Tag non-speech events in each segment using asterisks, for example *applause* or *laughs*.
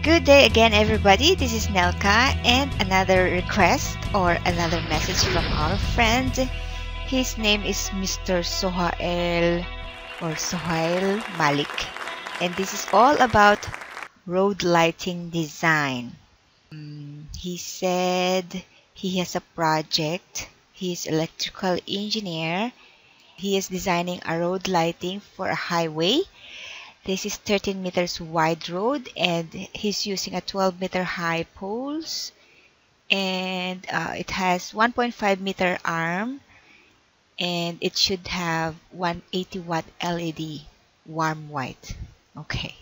Good day again, everybody. This is Nelca, and another request or another message from our friend. His name is Mr. Sohail or Sohail Malik, and this is all about road lighting design. Um, he said he has a project. He is electrical engineer. He is designing a road lighting for a highway this is 13 meters wide road and he's using a 12 meter high poles. And uh, it has 1.5 meter arm and it should have 180 watt LED warm white. Okay.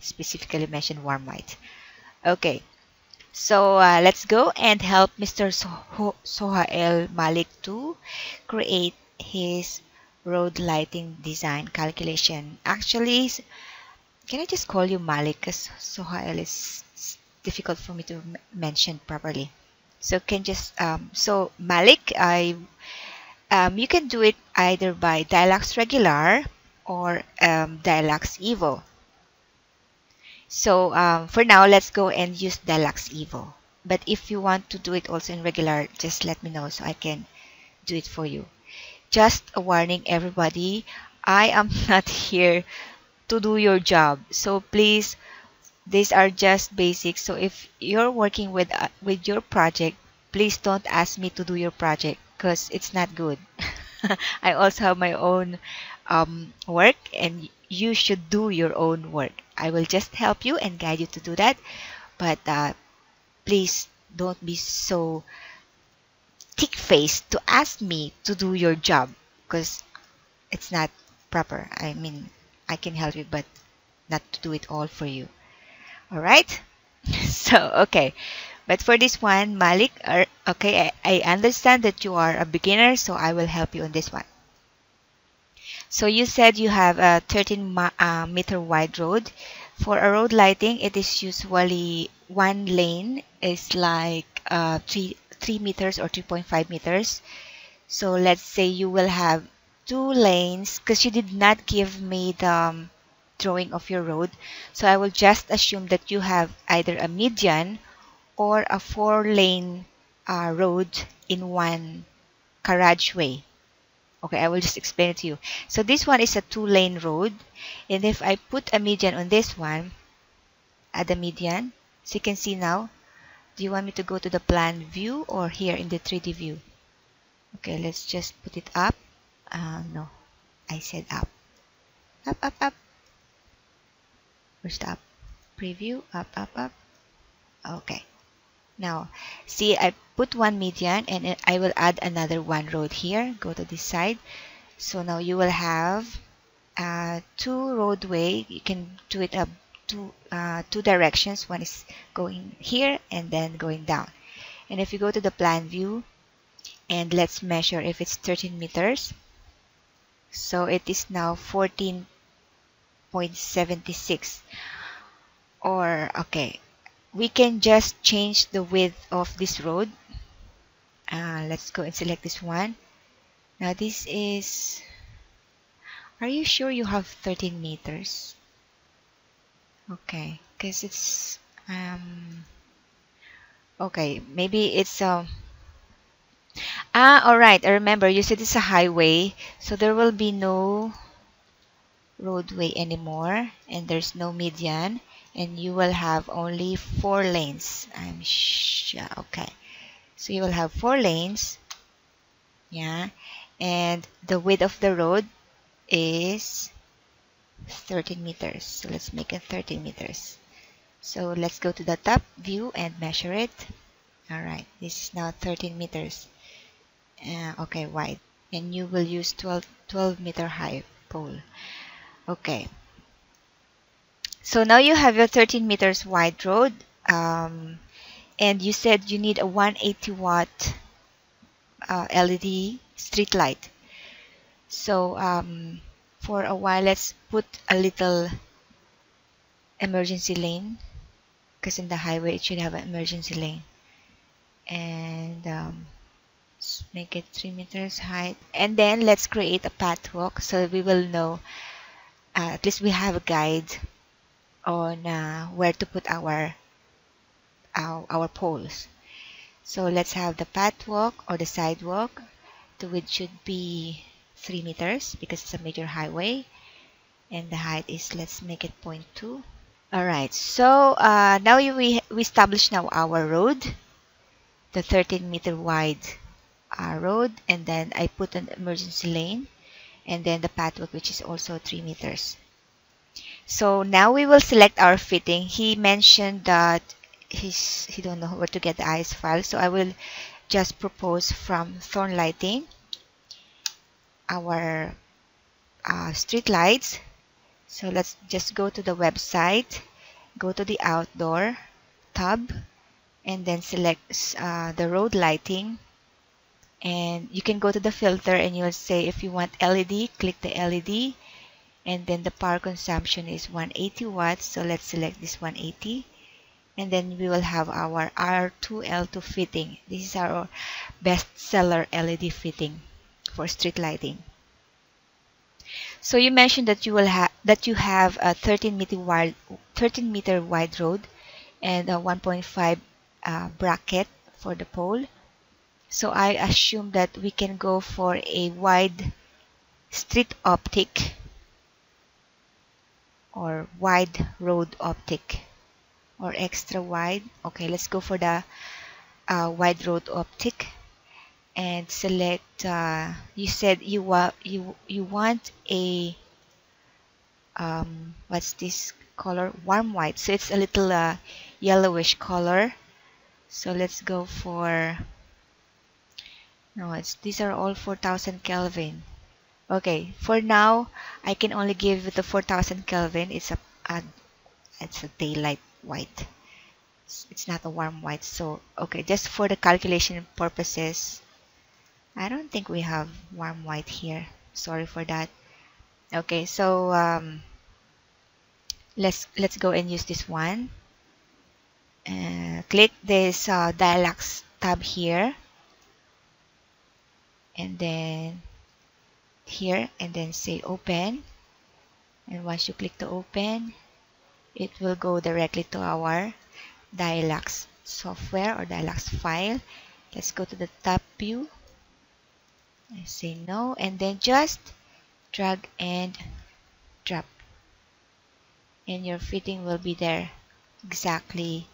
Specifically mentioned warm white. Okay. So uh, let's go and help Mr. Sohail Malik to create his road lighting design calculation. Actually, can I just call you Malik because Sohail is difficult for me to mention properly. So can just um, so Malik, I um, you can do it either by Dialux regular or um, Dialux Evo. So um, for now, let's go and use Dialux Evo. But if you want to do it also in regular, just let me know so I can do it for you just a warning everybody. I am *laughs* not here to do your job. So please these are just basics. So if you're working with uh, with your project please don't ask me to do your project because it's not good. *laughs* I also have my own um, work and you should do your own work. I will just help you and guide you to do that. But uh, please don't be so thick face to ask me to do your job because it's not proper. I mean, I can help you, but not to do it all for you. All right. *laughs* so, okay. But for this one, Malik, okay, I, I understand that you are a beginner, so I will help you on this one. So you said you have a 13 uh, meter wide road. For a road lighting, it is usually one lane is like uh, three 3 meters or 3.5 meters. So let's say you will have two lanes because you did not give me the um, drawing of your road. So I will just assume that you have either a median or a four lane uh, road in one carriageway okay I will just explain it to you. So this one is a two lane road and if I put a median on this one add the median. So you can see now do you want me to go to the plan view or here in the 3D view? Okay, let's just put it up. Uh, no, I said up. Up, up, up. Where's the up? Preview, up, up, up. Okay. Now, see, I put one median and I will add another one road here. Go to this side. So now you will have uh, two roadway. You can do it up two uh, two directions. One is going here and then going down. And if you go to the plan view and let's measure if it's 13 meters. So it is now 14.76 or okay we can just change the width of this road. Uh, let's go and select this one. Now this is are you sure you have 13 meters okay because it's um okay maybe it's um ah all right i remember you said it's a highway so there will be no roadway anymore and there's no median and you will have only four lanes i'm sure okay. So you will have four lanes yeah and the width of the road is 13 meters. So let's make it 13 meters. So let's go to the top view and measure it. All right this is now 13 meters. Uh, okay wide. And you will use 12 12 meter high pole. Okay. So now you have your 13 meters wide road um, and you said you need a 180 watt uh, LED street light. So um, for a while let's put a little emergency lane because in the highway it should have an emergency lane. And um, make it 3 meters high. And then let's create a path walk so we will know uh, at least we have a guide on uh, where to put our, our our poles. So let's have the pathwalk or the sidewalk the width should be 3 meters because it's a major highway and the height is let's make it 0.2 all right so uh, now we, we establish now our road the 13 meter wide uh, road and then I put an emergency lane and then the pathwalk which is also 3 meters. So now we will select our fitting. He mentioned that he's he don't know where to get the IES file so I will just propose from Thorn Lighting our uh, street lights. So let's just go to the website go to the outdoor tab and then select uh, the road lighting. And you can go to the filter and you'll say if you want LED click the LED and then the power consumption is 180 watts so let's select this 180 and then we will have our R2L2 fitting. This is our best seller LED fitting for street lighting. So you mentioned that you will have that you have a 13 meter wide 13 meter wide road and a 1.5 uh, bracket for the pole. So I assume that we can go for a wide street optic or wide road optic or extra wide. Okay let's go for the uh, wide road optic and select uh, you said you want you you want a um, what's this color? Warm white. So it's a little uh, yellowish color. So let's go for no it's these are all 4000 Kelvin. Okay for now I can only give the 4000 Kelvin. It's a, a it's a daylight white. It's not a warm white. So okay just for the calculation purposes I don't think we have warm white here. Sorry for that. Okay so um, let's let's go and use this one. Uh, click this uh, Dialux tab here. And then here and then say open. And once you click to open it will go directly to our Dialux software or Dialux file. Let's go to the top view I say no and then just drag and drop. And your fitting will be there. Exactly.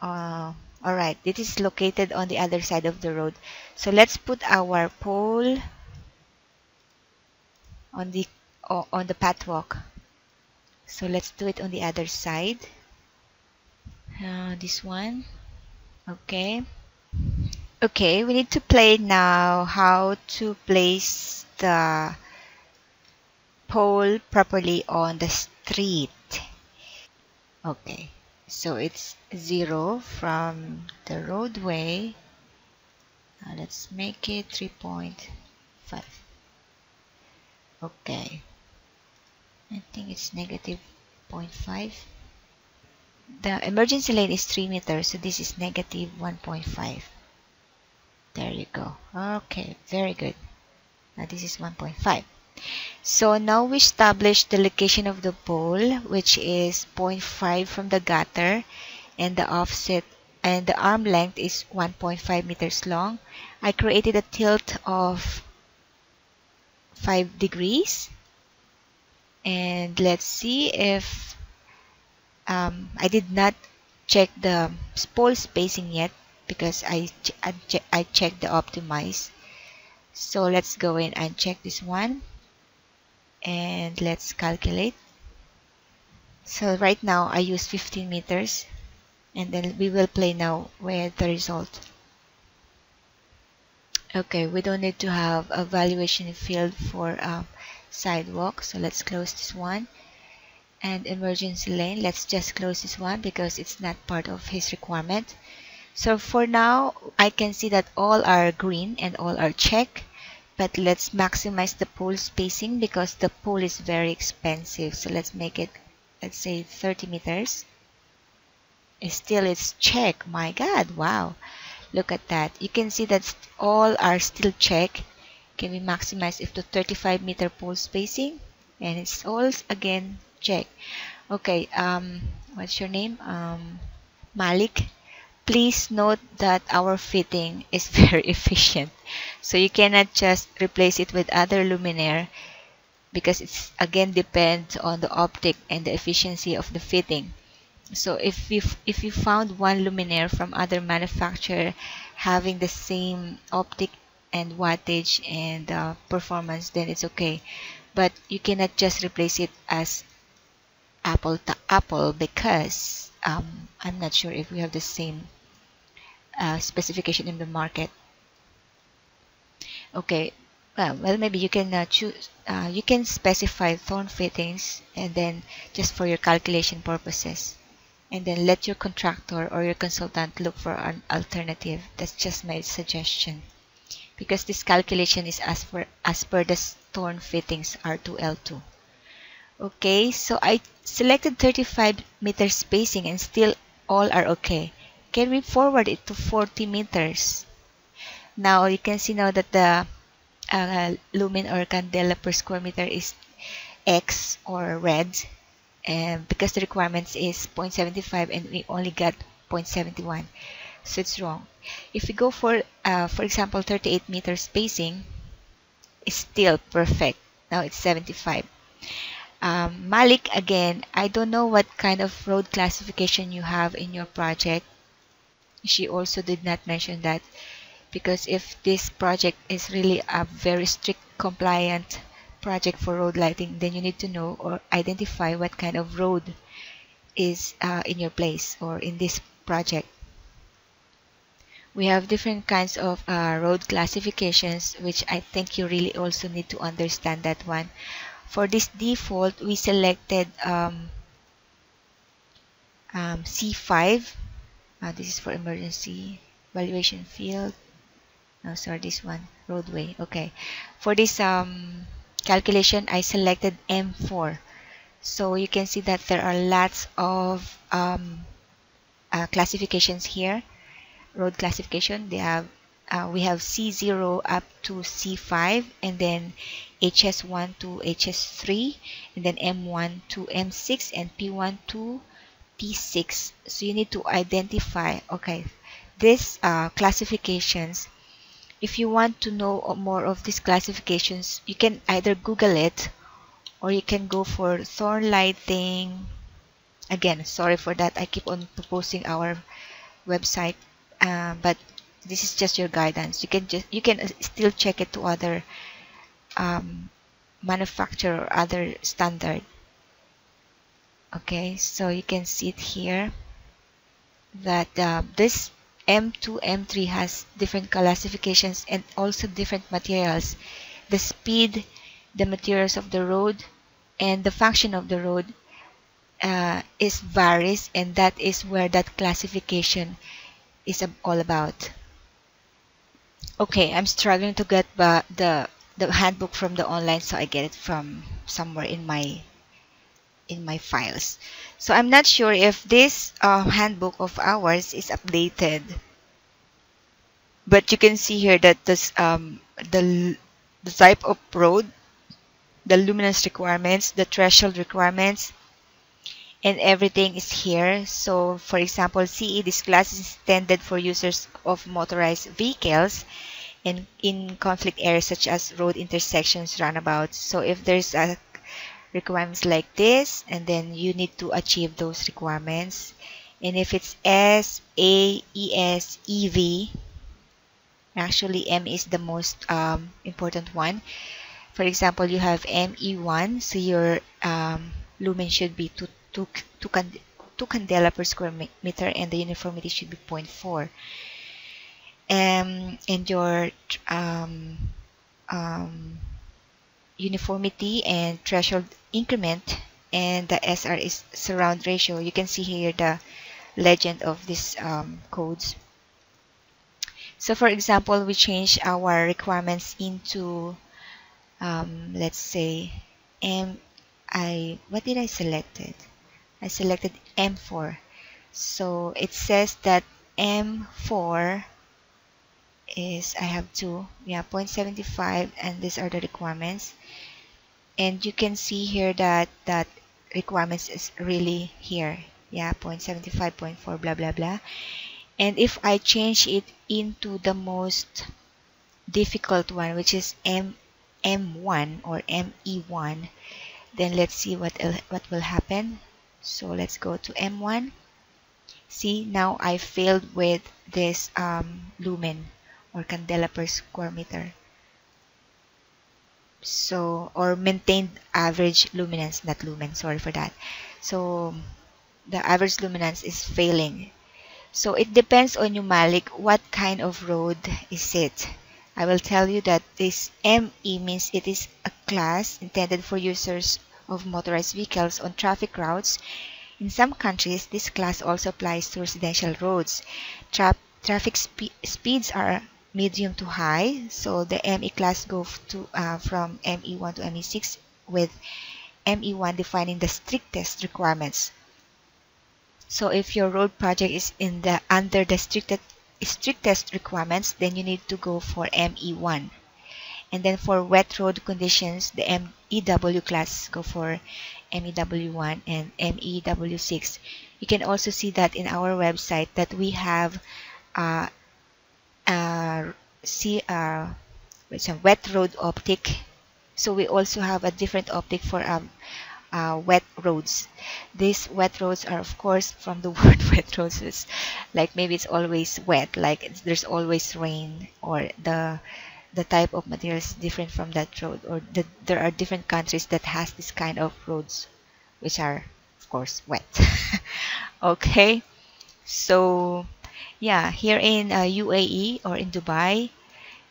Uh, alright this is located on the other side of the road. So let's put our pole on the uh, on the pathwalk. So let's do it on the other side. Uh, this one. Okay okay we need to play now how to place the pole properly on the street. Okay so it's zero from the roadway. Now let's make it 3.5 okay I think it's negative 0.5 the emergency lane is 3 meters so this is negative 1.5 there you go. Okay very good. Now this is 1.5 so now we establish the location of the pole which is 0.5 from the gutter and the offset and the arm length is 1.5 meters long. I created a tilt of 5 degrees. And let's see if um, I did not check the pole spacing yet because I, I, I checked the optimize. So let's go in and check this one. And let's calculate. So right now I use 15 meters. And then we will play now with the result. Okay we don't need to have a valuation field for um, sidewalk. So let's close this one. And emergency lane let's just close this one because it's not part of his requirement so for now I can see that all are green and all are check but let's maximize the pole spacing because the pole is very expensive. So let's make it let's say 30 meters. Still it's check. My god wow. Look at that. You can see that all are still check. Can we maximize it to 35 meter pole spacing? And it's all again check. Okay um what's your name? Um Malik please note that our fitting is *laughs* very efficient. So you cannot just replace it with other luminaire because it's again depends on the optic and the efficiency of the fitting. So if you if you found one luminaire from other manufacturer having the same optic and wattage and uh, performance then it's okay. But you cannot just replace it as apple to apple because um, I'm not sure if we have the same uh, specification in the market. Okay well, well maybe you can uh, choose uh, you can specify thorn fittings and then just for your calculation purposes. And then let your contractor or your consultant look for an alternative. That's just my suggestion. Because this calculation is as per as per the thorn fittings R2L2 okay so I selected 35 meter spacing and still all are okay can we forward it to 40 meters. Now you can see now that the uh, lumen or candela per square meter is X or red and because the requirements is 0.75 and we only got 0.71 so it's wrong. If we go for uh, for example 38 meter spacing it's still perfect. Now it's 75 um, Malik again I don't know what kind of road classification you have in your project she also did not mention that because if this project is really a very strict compliant project for road lighting, then you need to know or identify what kind of road is uh, in your place or in this project. We have different kinds of uh, road classifications, which I think you really also need to understand that one. For this default, we selected um, um, C5. Uh, this is for emergency valuation field. No, sorry, this one, roadway. Okay. For this um, calculation I selected M4 so you can see that there are lots of um, uh, classifications here road classification they have uh, we have C0 up to C5 and then HS1 to HS3 and then M1 to M6 and P1 to P6 so you need to identify okay these uh, classifications. If you want to know more of these classifications you can either google it or you can go for thorn lighting. Again sorry for that I keep on proposing our website uh, but this is just your guidance. You can just you can still check it to other um, manufacturer or other standard okay so you can see it here that uh, this M2, M3 has different classifications and also different materials. The speed, the materials of the road, and the function of the road uh, is varies and that is where that classification is all about. Okay, I'm struggling to get the, the the handbook from the online so I get it from somewhere in my in my files. So I'm not sure if this uh, handbook of ours is updated. But you can see here that this um, the, the type of road, the luminance requirements, the threshold requirements, and everything is here. So for example, CE, this class is intended for users of motorized vehicles and in conflict areas such as road intersections, roundabouts. So if there's a requirements like this and then you need to achieve those requirements. And if it's S, A, E, S, E, V actually M is the most um, important one. For example you have ME1 so your um, lumen should be 2, 2, 2, 2 candela per square meter and the uniformity should be 0.4 um, and your um, um, uniformity and threshold increment and the SR is surround ratio. You can see here the legend of these um, codes. So for example we change our requirements into um, let's say M I what did I selected? I selected M4 so it says that M4 is I have two. Yeah 0.75 and these are the requirements. And you can see here that that requirements is really here. Yeah 0.75 0.4 blah blah blah. And if I change it into the most difficult one which is M M1 or ME1 then let's see what what will happen. So let's go to M1 see now I failed with this um, lumen or candela per square meter. So or maintained average luminance not lumen sorry for that. So the average luminance is failing. So it depends on you Malik what kind of road is it. I will tell you that this ME means it is a class intended for users of motorized vehicles on traffic routes. In some countries, this class also applies to residential roads. Tra traffic spe speeds are medium to high, so the ME class goes to uh, from ME1 to ME6 with ME1 defining the strictest requirements. So if your road project is in the under the strictest strictest requirements, then you need to go for ME1. And then for wet road conditions, the MEW class go for MEW1 and MEW6. You can also see that in our website that we have uh, uh, see uh, it's a wet road optic. So we also have a different optic for um, uh, wet roads. These wet roads are of course from the *laughs* word wet roads. Like maybe it's always wet, like there's always rain or the the type of material is different from that road or the, there are different countries that has this kind of roads which are of course wet *laughs* okay so yeah here in uh, UAE or in Dubai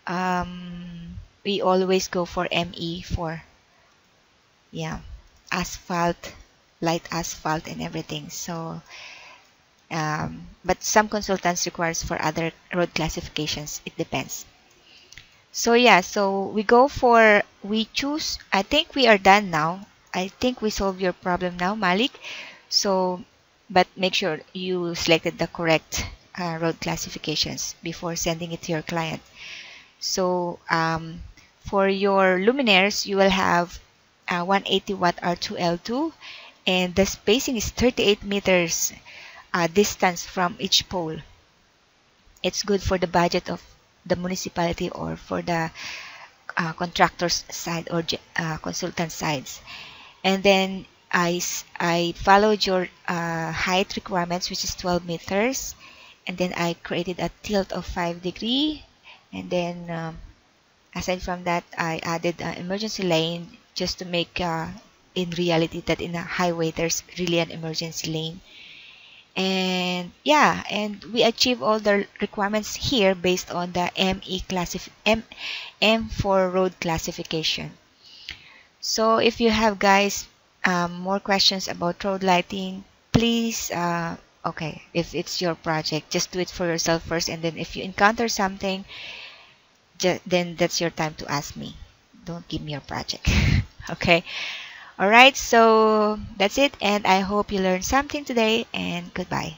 um, we always go for ME for yeah asphalt light asphalt and everything. So um, but some consultants requires for other road classifications. It depends. So yeah so we go for we choose I think we are done now. I think we solved your problem now Malik. So but make sure you selected the correct uh, road classifications before sending it to your client. So um, for your luminaires you will have uh, 180 watt R2L2 and the spacing is 38 meters uh, distance from each pole. It's good for the budget of the municipality or for the uh, contractor's side or uh, consultant sides. And then I, I followed your uh, height requirements which is 12 meters and then I created a tilt of 5 degree. And then um, aside from that I added an emergency lane just to make uh, in reality that in a highway there's really an emergency lane. And yeah and we achieve all the requirements here based on the ME classif M M4 road classification. So if you have guys um, more questions about road lighting please uh, okay if it's your project just do it for yourself first and then if you encounter something then that's your time to ask me. Don't give me your project. *laughs* Okay? Alright, so that's it and I hope you learned something today and goodbye.